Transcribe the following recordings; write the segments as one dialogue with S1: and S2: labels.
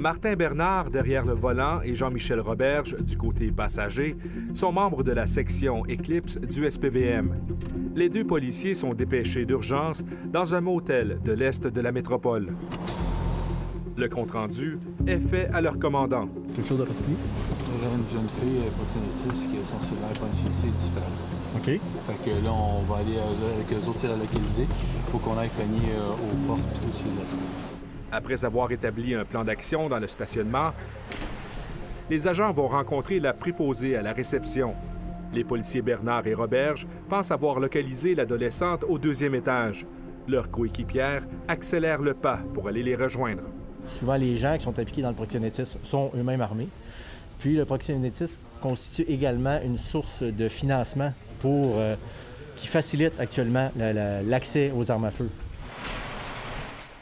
S1: Martin Bernard derrière le volant et Jean-Michel Roberge du côté passager sont membres de la section Eclipse du SPVM. Les deux policiers sont dépêchés d'urgence dans un motel de l'est de la métropole. Le compte-rendu est fait à leur commandant.
S2: Quelque chose de particulier?
S3: Une jeune fille euh, proxénétiste qui a son cellulaire punché ici et disparu.
S2: OK.
S3: Fait que là, on va aller euh, avec eux autres, c'est la localiser. Il faut qu'on aille cogner euh, aux portes.
S1: Après avoir établi un plan d'action dans le stationnement, les agents vont rencontrer la préposée à la réception. Les policiers Bernard et Roberge pensent avoir localisé l'adolescente au deuxième étage. Leur coéquipière accélère le pas pour aller les rejoindre.
S2: Souvent, les gens qui sont impliqués dans le proxénétisme sont eux-mêmes armés. Puis, le proxénétisme constitue également une source de financement euh, qui facilite actuellement la- la- l'accès aux armes à feu.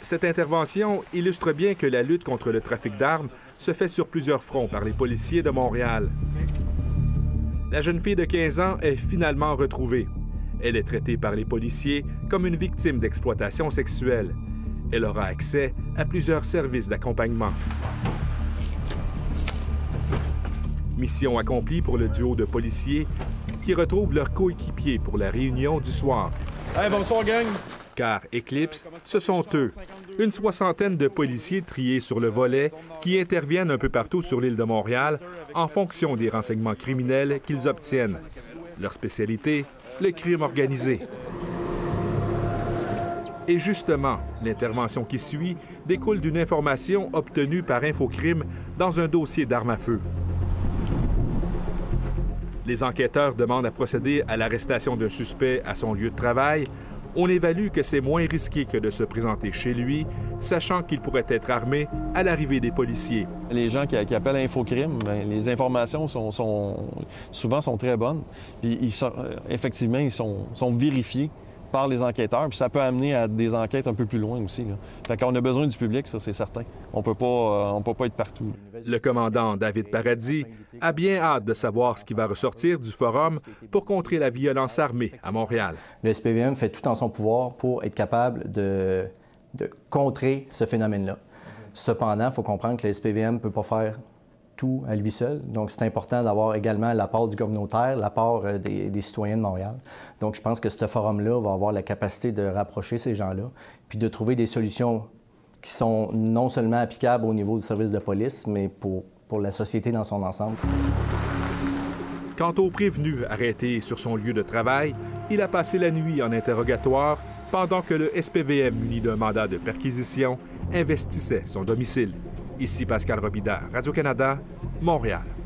S1: Cette intervention illustre bien que la lutte contre le trafic d'armes se fait sur plusieurs fronts par les policiers de Montréal. La jeune fille de 15 ans est finalement retrouvée. Elle est traitée par les policiers comme une victime d'exploitation sexuelle. Elle aura accès à plusieurs services d'accompagnement. Mission accomplie pour le duo de policiers qui retrouvent leur coéquipier pour la réunion du soir.
S4: Hey, bonsoir, gang.
S1: Car Eclipse, ce sont eux, une soixantaine de policiers triés sur le volet qui interviennent un peu partout sur l'île de Montréal en fonction des renseignements criminels qu'ils obtiennent. Leur spécialité, le crime organisé. Et justement, l'intervention qui suit découle d'une information obtenue par Infocrime dans un dossier d'armes à feu. Les enquêteurs demandent à procéder à l'arrestation d'un suspect à son lieu de travail. On évalue que c'est moins risqué que de se présenter chez lui, sachant qu'il pourrait être armé à l'arrivée des policiers.
S5: Les gens qui, appellent Infocrime, ben, les informations sont, souvent sont très bonnes. Euh, effectivement, ils sont vérifiés par les enquêteurs. Puis ça peut amener à des enquêtes un peu plus loin aussi. Là. Fait qu'on a besoin du public, ça c'est certain. On peut pas, euh, on peut pas être partout.
S1: Le commandant David Paradis a bien hâte de savoir ce qui va ressortir du forum pour contrer la violence armée à Montréal.
S6: Le SPVM fait tout en son pouvoir pour être capable de, de contrer ce phénomène-là. Cependant, il faut comprendre que le SPVM ne peut pas faire tout à lui seul. Donc, c'est important d'avoir également l'apport du communautaire, l'apport euh, des, des citoyens de Montréal. Donc, je pense que ce forum-là va avoir la capacité de rapprocher ces gens-là, puis de trouver des solutions qui sont non seulement applicables au niveau du service de police, mais pour, pour la société dans son ensemble.
S1: Quant au prévenu arrêté sur son lieu de travail, il a passé la nuit en interrogatoire pendant que le SPVM, muni d'un mandat de perquisition, investissait son domicile. Ici Pascal Robida, Radio-Canada, Montréal.